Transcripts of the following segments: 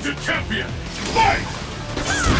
Branded champion! Fight!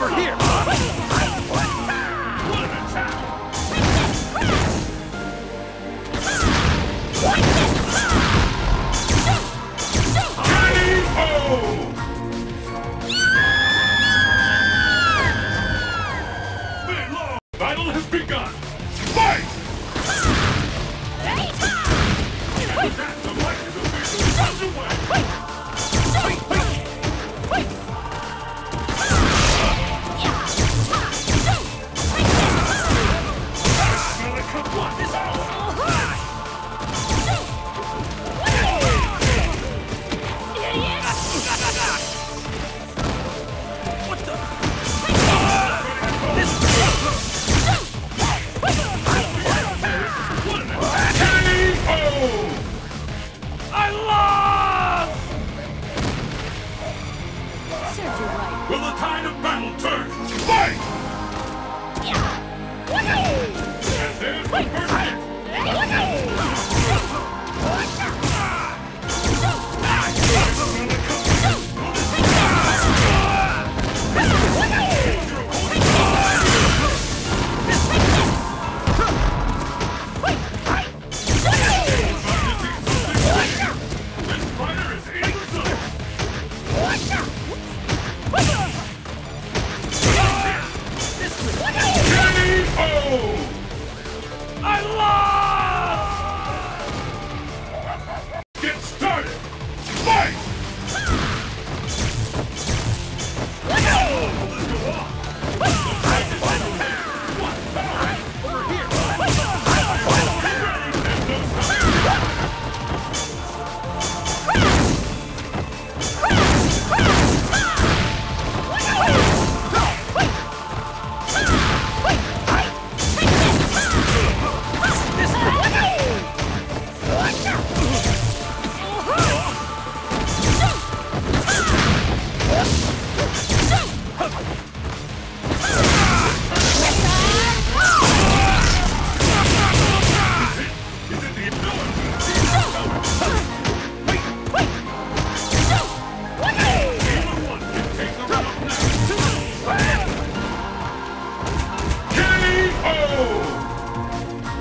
over here!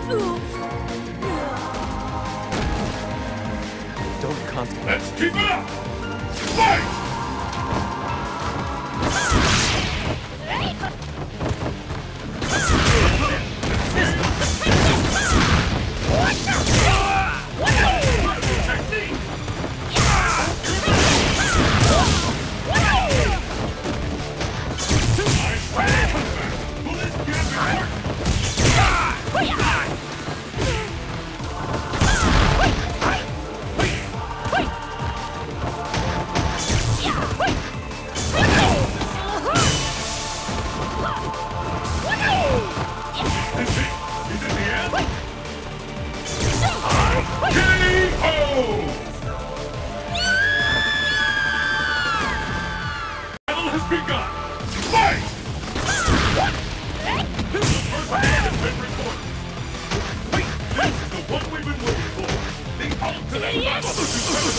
Don't concentrate. Let's keep it up! Fight! The